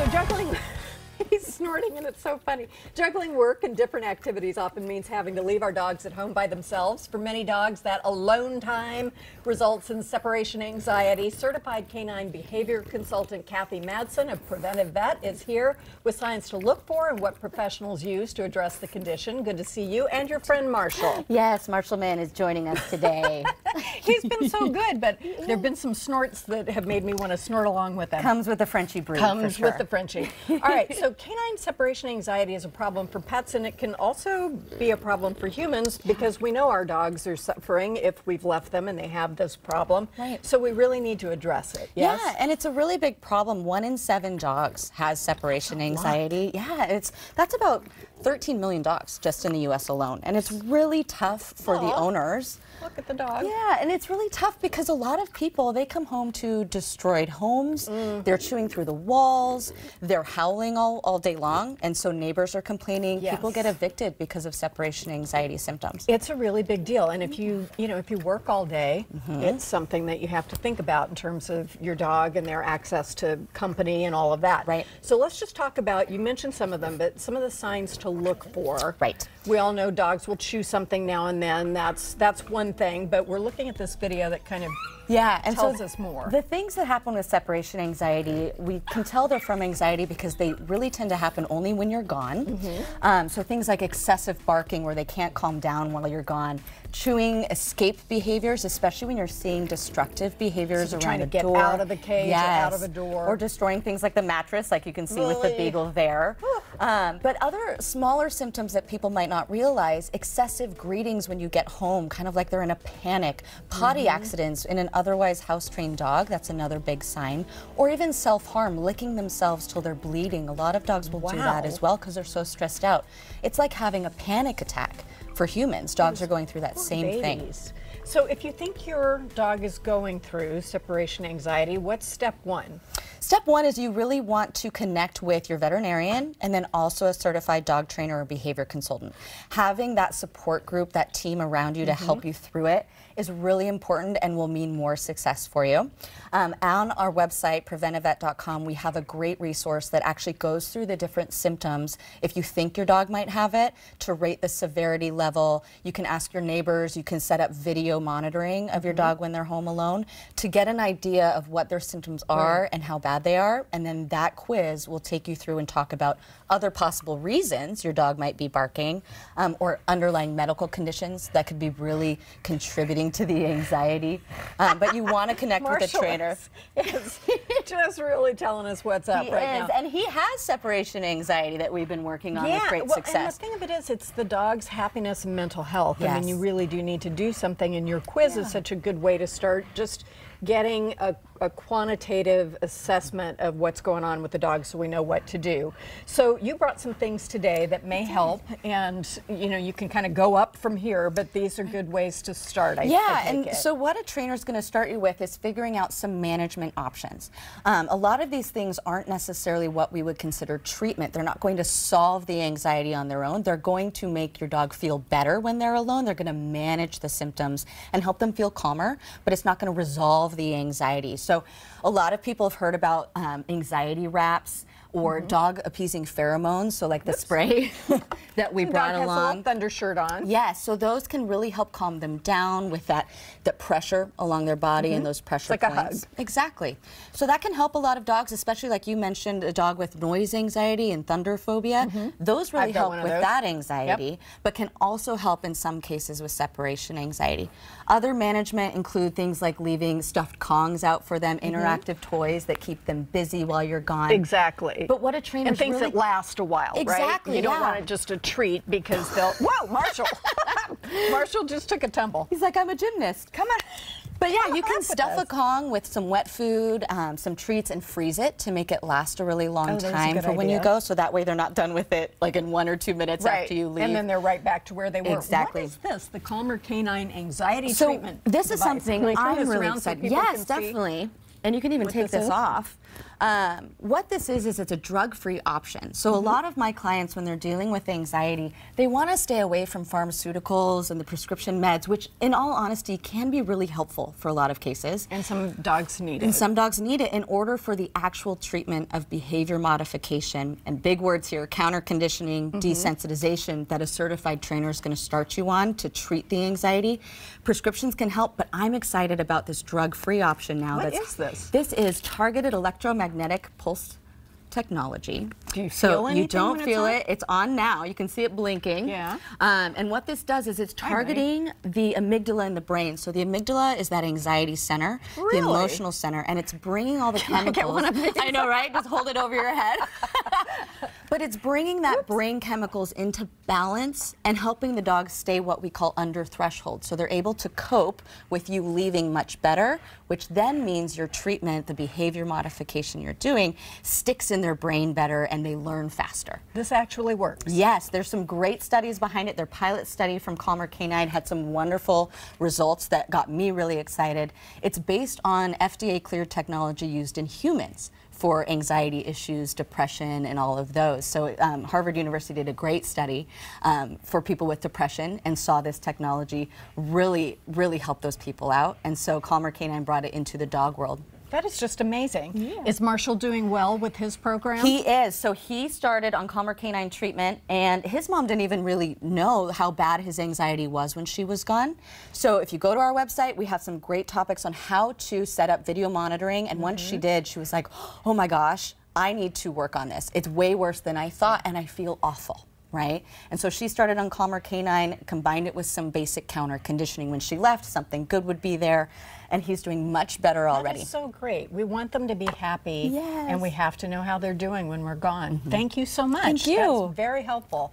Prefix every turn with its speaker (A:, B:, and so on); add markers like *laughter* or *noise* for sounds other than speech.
A: So juggling, he's *laughs* snorting and it's so funny. Juggling work and different activities often means having to leave our dogs at home by themselves. For many dogs, that alone time results in separation anxiety. Certified canine behavior consultant Cathy Madison of Preventive Vet is here with signs to look for and what professionals use to address the condition. Good to see you and your friend Marshall.
B: Yes, Marshall Mann is joining us today. *laughs*
A: He's been so good, but there have been some snorts that have made me want to snort along with him.
B: Comes with the Frenchie breed.
A: Comes
B: sure.
A: with the Frenchie. All right, so canine separation anxiety is a problem for pets, and it can also be a problem for humans because we know our dogs are suffering if we've left them and they have this problem.
B: Right.
A: So we really need to address it. Yes?
B: Yeah, and it's a really big problem. One in seven dogs has separation anxiety. Yeah, it's that's about 13 million dogs just in the U.S. alone, and it's really tough for the owners.
A: Look at the dog.
B: Yeah, and it's really tough because a lot of people they come home to destroyed homes.
A: Mm.
B: They're chewing through the walls. They're howling all, all day long, and so neighbors are complaining. People get evicted because of separation anxiety symptoms.
A: It's a really big deal, and if you you know if you work all day,
B: Mm-hmm.
A: it's something that you have to think about in terms of your dog and their access to company and all of that.
B: Right.
A: So let's just talk about. You mentioned some of them, but some of the signs to look for.
B: Right.
A: We all know dogs will chew something now and then. That's that's one thing, but we're looking at this video that kind of
B: Yeah, and
A: tells
B: so
A: us more.
B: The things that happen with separation anxiety, we can tell they're from anxiety because they really tend to happen only when you're gone.
A: Mm-hmm.
B: Um, so things like excessive barking, where they can't calm down while you're gone, chewing, escape behaviors, especially when you're seeing destructive behaviors
A: So
B: around
A: trying to
B: the
A: get
B: door.
A: out of the cage or out of a door.
B: or destroying things like the mattress, like you can see with the beagle there. Um, but other smaller symptoms that people might not realize excessive greetings when you get home, kind of like they're in a panic, potty
A: Mm-hmm.
B: accidents in an otherwise house trained dog, that's another big sign, or even self harm, licking themselves till they're bleeding. A lot of dogs will do that as well because they're so stressed out. It's like having a panic attack for humans. Dogs are going through that same thing.
A: So if you think your dog is going through separation anxiety, what's step one?
B: Step one is you really want to connect with your veterinarian and then also a certified dog trainer or behavior consultant. Having that support group, that team around you to help you through it is really important and will mean more success for you. Um, on our website, preventivevet.com, we have a great resource that actually goes through the different symptoms. If you think your dog might have it, to rate the severity level, you can ask your neighbors, you can set up video monitoring of your dog when they're home alone to get an idea of what their symptoms are and how bad they are. And then that quiz will take you through and talk about other possible reasons your dog might be barking um, or underlying medical conditions that could be really contributing to the anxiety. Um, but you want to *laughs* connect with a trainer.
A: is, is *laughs* just really telling us what's up
B: He
A: right
B: is,
A: now.
B: and he has separation anxiety that we've been working on with great
A: well,
B: success.
A: and the thing of it is, it's the dog's happiness and mental health. I mean, you really do need to do something, and your quiz is such a good way to start just getting a, a quantitative assessment of what's going on with the dog so we know what to do. So you brought some things today that may help, and you know, you can kind of go up from here, but these are good ways to start. I, I
B: Yeah,
A: take
B: and
A: it.
B: so what a trainer is going to start you with is figuring out some management options. Um, a lot of these things aren't necessarily what we would consider treatment. They're not going to solve the anxiety on their own. They're going to make your dog feel better when they're alone. They're going to manage the symptoms and help them feel calmer, but it's not going to resolve the anxiety. So a lot of people have heard about um, anxiety wraps. Or dog appeasing pheromones, so like the spray *laughs* that we *laughs* brought
A: dog has a
B: along.
A: thunder shirt on.
B: Yes, so those can really help calm them down with that that pressure along their body and those pressure
A: Mm-hmm. like a
B: points.
A: hug.
B: Exactly. So that can help a lot of dogs, especially like you mentioned, a dog with noise anxiety and thunder phobia. Those really
A: Mm-hmm. I've got
B: help with
A: those.
B: that anxiety, but can also help in some cases with separation anxiety. Other management include things like leaving stuffed Kongs out for them,
A: Mm-hmm.
B: interactive toys that keep them busy while you're gone.
A: Exactly.
B: But what a trainer
A: and things
B: really
A: that last a while, right?
B: Exactly,
A: You don't want it just a treat because they'll. Whoa, Marshall! *laughs* Marshall just took a tumble.
B: He's like, I'm a gymnast. Come on. But yeah, you can stuff a. Kong with some wet food, um, some treats, and freeze it to make it last a really long
A: Oh,
B: time for when you go. So that way they're not done with it like in one or two minutes after you leave.
A: And then they're right back to where they were.
B: Exactly.
A: What is this? The Calmer Canine Anxiety
B: so
A: Treatment.
B: this is something
A: Can I turn
B: I'm really
A: around so
B: yes, definitely. And you can even take
A: this
B: this off. Um, what this is is it's a drug-free option. So a lot of my clients, when they're dealing with anxiety, they want to stay away from pharmaceuticals and the prescription meds, which, in all honesty, can be really helpful for a lot of cases.
A: And some dogs need it.
B: And some dogs need it in order for the actual treatment of behavior modification and big words here counter conditioning, desensitization that a certified trainer is going to start you on to treat the anxiety. Prescriptions can help, but I'm excited about this drug free option now.
A: What
B: that's,
A: is this?
B: This is targeted electromagnetic pulse technology.
A: Do you
B: so you don't feel it. It's on now. You can see it blinking.
A: Yeah.
B: Um, and what this does is it's targeting the amygdala in the brain. So the amygdala is that anxiety center,
A: Really?
B: the emotional center, and it's bringing all the
A: I
B: chemicals.
A: get one of these? *laughs*
B: I know, right? Just hold it over your head. *laughs* but it's bringing that brain chemicals into balance and helping the dog stay what we call under threshold. So they're able to cope with you leaving much better, which then means your treatment, the behavior modification you're doing, sticks in their brain better and they learn faster.
A: This actually works.
B: Yes, there's some great studies behind it. Their pilot study from Calmer Canine had some wonderful results that got me really excited. It's based on FDA cleared technology used in humans for anxiety issues, depression, and all of those. So um, Harvard University did a great study um, for people with depression and saw this technology really, really help those people out. And so Calmer Canine brought it into the dog world.
A: That is just amazing. Is Marshall doing well with his program?
B: He is. So he started on Calmer Canine treatment, and his mom didn't even really know how bad his anxiety was when she was gone. So if you go to our website, we have some great topics on how to set up video monitoring. And once she mm-hmm. did, she was like, oh my gosh, I need to work on this. It's way worse than I thought, and I feel awful. Right? And so she started on Calmer Canine, combined it with some basic counter conditioning. When she left, something good would be there, and he's doing much better already.
A: is so great. We want them to be happy,
B: Yes.
A: and we have to know how they're doing when we're gone. Mm-hmm. Thank you so much.
B: Thank you.
A: That's very helpful.